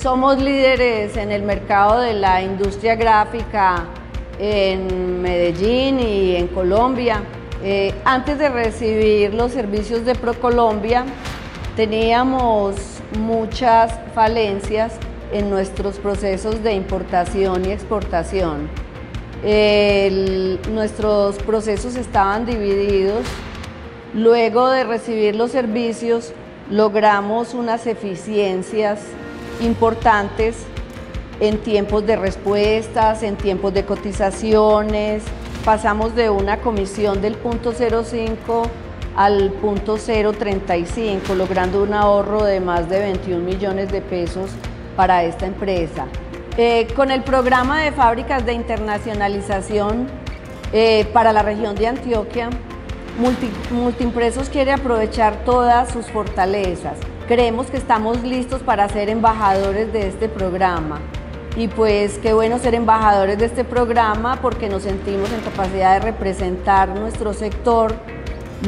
Somos líderes en el mercado de la industria gráfica en Medellín y en Colombia. Eh, antes de recibir los servicios de ProColombia, teníamos muchas falencias en nuestros procesos de importación y exportación. nuestros procesos estaban divididos. Luego de recibir los servicios, logramos unas eficiencias importantes en tiempos de respuestas, en tiempos de cotizaciones. Pasamos de una comisión del punto 05 al punto 035, logrando un ahorro de más de 21 millones de pesos para esta empresa. Eh, con el programa de fábricas de internacionalización eh, para la región de Antioquia, Multiimpresos quiere aprovechar todas sus fortalezas. Creemos que estamos listos para ser embajadores de este programa. Y pues qué bueno ser embajadores de este programa porque nos sentimos en capacidad de representar nuestro sector,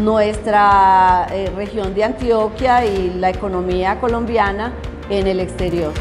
nuestra eh, región de Antioquia y la economía colombiana en el exterior.